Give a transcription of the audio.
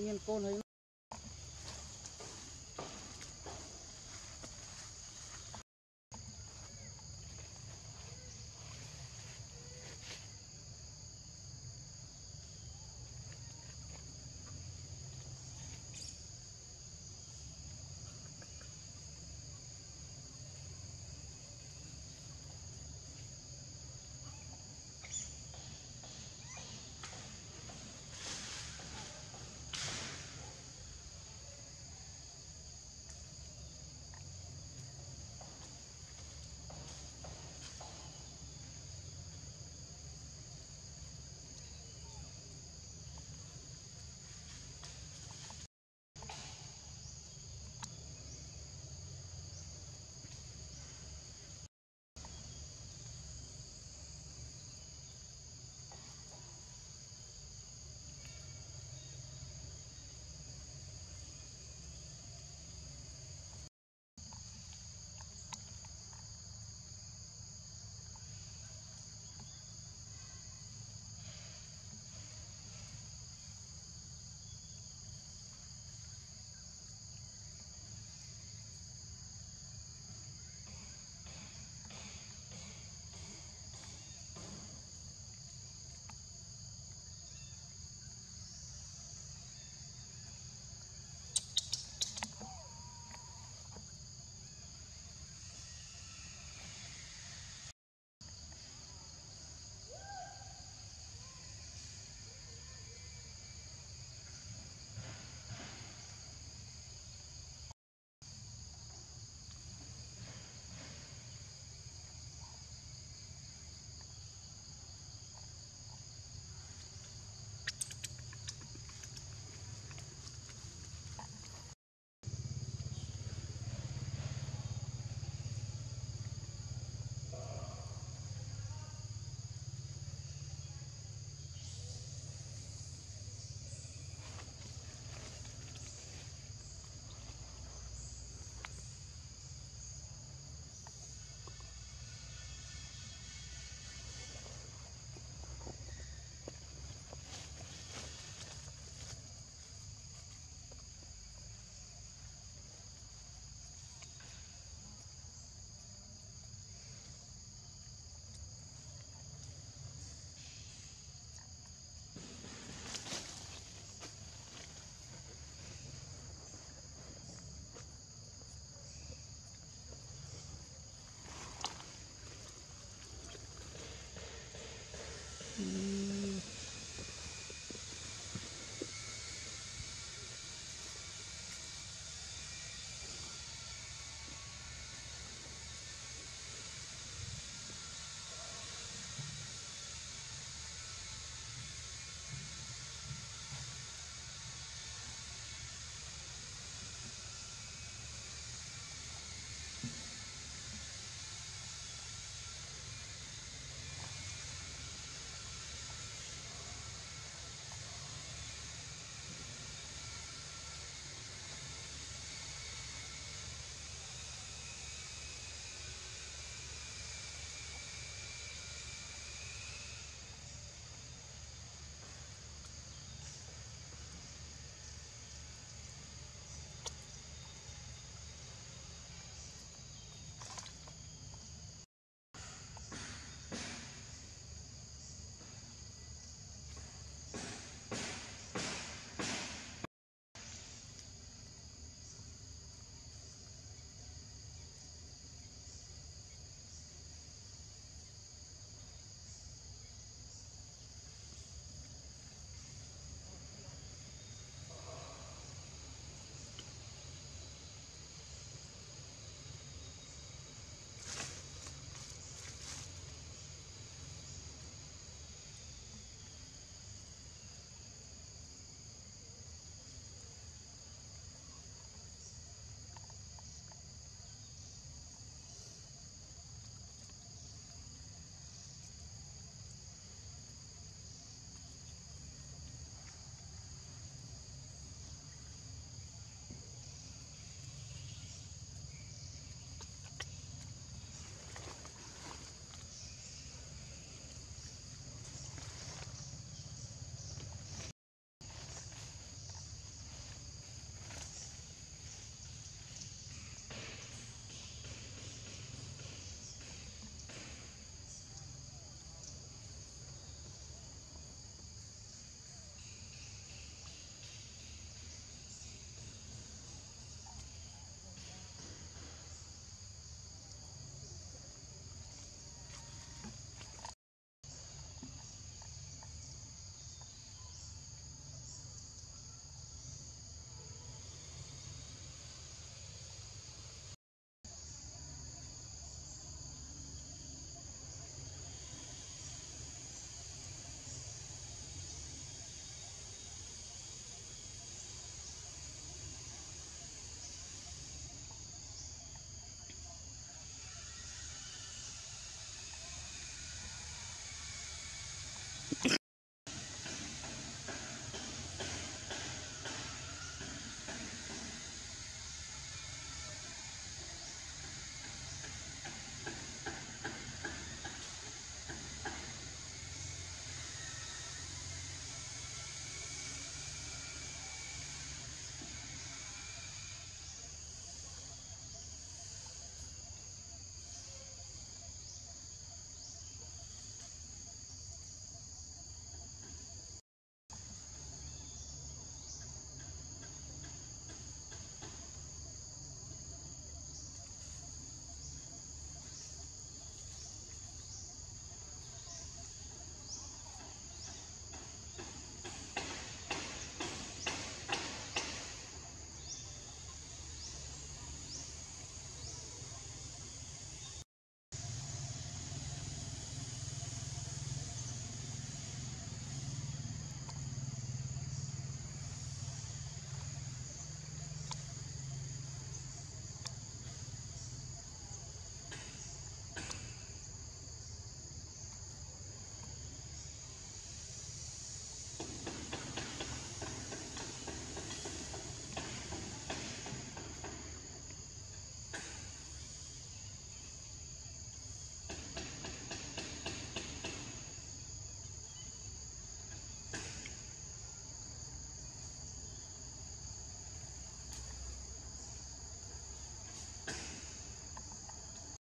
nhiên côn thấy